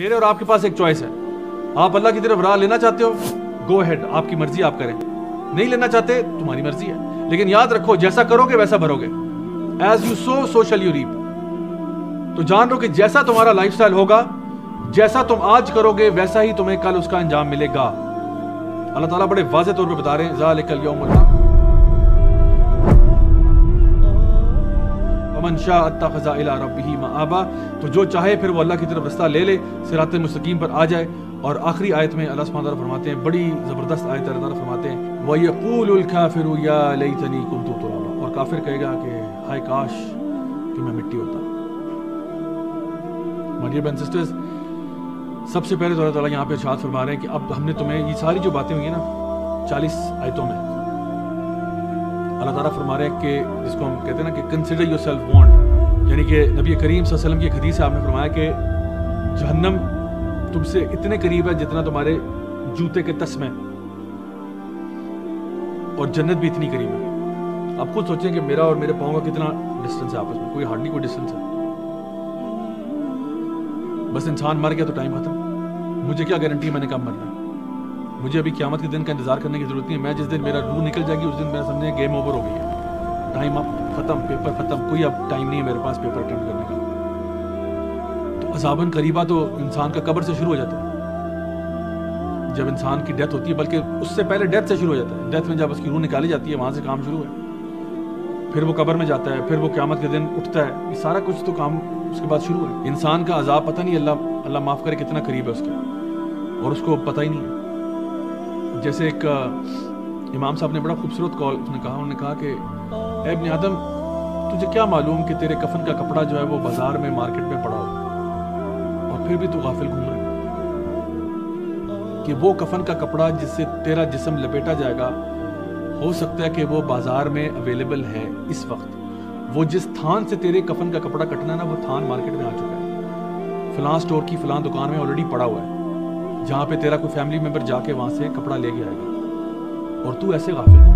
मेरे और आपके पास एक चॉइस है। आप अल्लाह की तरफ़ राह लेना चाहते हो गो हेड आपकी मर्ज़ी आप करें। नहीं लेना चाहते, तुम्हारी मर्ज़ी है। लेकिन याद रखो, जैसा करोगे, वैसा भरोगे। As you sow so shall you reap तो जान लो कि जैसा तुम्हारा लाइफस्टाइल होगा, जैसा तुम आज करोगे, वैसा ही तुम्हें कल उसका अंजाम मिलेगा। अल्लाह ताला बड़े वाजे तौर पर बता रहे हैं वमन शाअ अत्तखज़ा इला तो जो चाहे फिर वो अल्लाह की तरफ़ रास्ता ले ले, सिरात मुस्तकीम पर आ जाए। और आखिरी आयत में अल्लाह सुब्हानहू तआला फरमाते हैं, बड़ी ज़बरदस्त आयत अल्लाह फरमाते हैं, व यक़ूलुल काफिरु, या लैतनी कुन्तु तुराबा. और काफिर कहेगा कि, हाय काश कि मैं मिट्टी होता। माय डियर बहन सिस्टर्स सबसे पहले तो अल्लाह ताला यहाँ पे इरशाद फरमा रहे हैं कि अब हमने तुम्हें ये सारी जो बातें हुई हैं ना, चालीस आयतों में अल्लाह ताला फरमा रहे हैं कि, जिसको हम कहते हैं ना कि कंसिडर योर सेल्फ वॉन्ट यानी कि नबी करीम वसल्लम की एक हदीस आपने फरमाया कि जहन्नम तुमसे इतने करीब है जितना तुम्हारे जूते के तस में और जन्नत भी इतनी करीब है। आप खुद सोचें कि मेरा और मेरे पाँव का कितना डिस्टेंस है आपस में, कोई हार्डली कोई डिस्टेंस है। बस इंसान मर गया तो टाइम खत्म। मुझे क्या गारंटी है मैंने कब मरना है? मुझे अभी क्यामत के दिन का इंतज़ार करने की ज़रूरत नहीं है। मैं जिस दिन मेरा रूह निकल जाएगी, उस दिन मेरा समझे गेम ओवर हो गई है टाइम अब खत्म पेपर खत्म। कोई अब टाइम नहीं है मेरे पास पेपर अटेंड करने का। तो अजाबन करीबा तो इंसान का कब्र से शुरू हो जाता है। जब इंसान की डेथ होती है, बल्कि उससे पहले डेथ से शुरू हो जाता है। डेथ में जब उसकी रूह निकाली जाती है, वहाँ से काम शुरू है। फिर वो कब्र में जाता है, फिर वो क्यामत के दिन उठता है। ये सारा कुछ तो काम उसके बाद शुरू है। इंसान का अजाब पता नहीं, अल्लाह अल्लाह माफ़ करे कितना करीब है उसका। और उसको पता ही नहीं है। जैसे एक इमाम साहब ने बड़ा खूबसूरत कॉल उसने कहा, उन्होंने कहा कि एबन आदम, तुझे क्या मालूम कि तेरे कफन का कपड़ा जो है वो बाज़ार में मार्केट में पड़ा हो? और फिर भी तू गाफिल घूम रहा है। कि वो कफन का कपड़ा जिससे तेरा जिस्म लपेटा जाएगा, हो सकता है कि वो बाज़ार में अवेलेबल है इस वक्त। वो जिस थान से तेरे कफन का कपड़ा कटना है ना, वो थान मार्केट में आ चुका है। फलां स्टोर की फलां दुकान में ऑलरेडी पड़ा हुआ है। जहाँ पे तेरा कोई फैमिली मेंबर जाके वहाँ से कपड़ा लेके आएगा। और तू ऐसे गाफिल